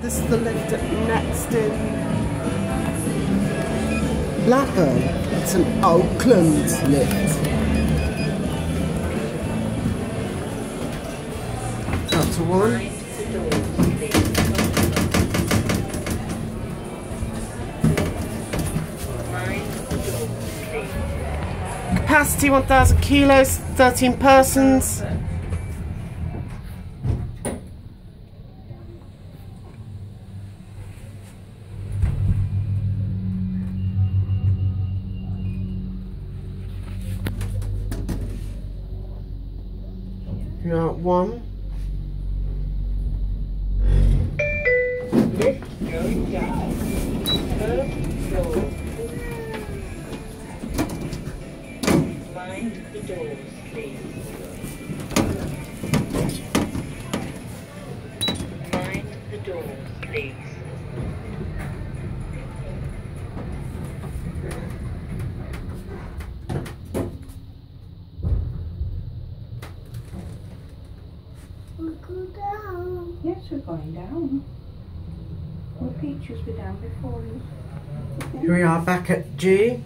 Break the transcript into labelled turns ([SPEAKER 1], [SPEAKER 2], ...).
[SPEAKER 1] This is the lift at next in Blackburn. It's an Oakland lift. Chapter one. Capacity 1,000 kilos, 13 persons. You're one.
[SPEAKER 2] Mind the doors, please. Mind the doors, please.
[SPEAKER 3] Down.
[SPEAKER 4] Yes, we're going down. Well, Peaches were down before you.
[SPEAKER 1] Here we are back at G.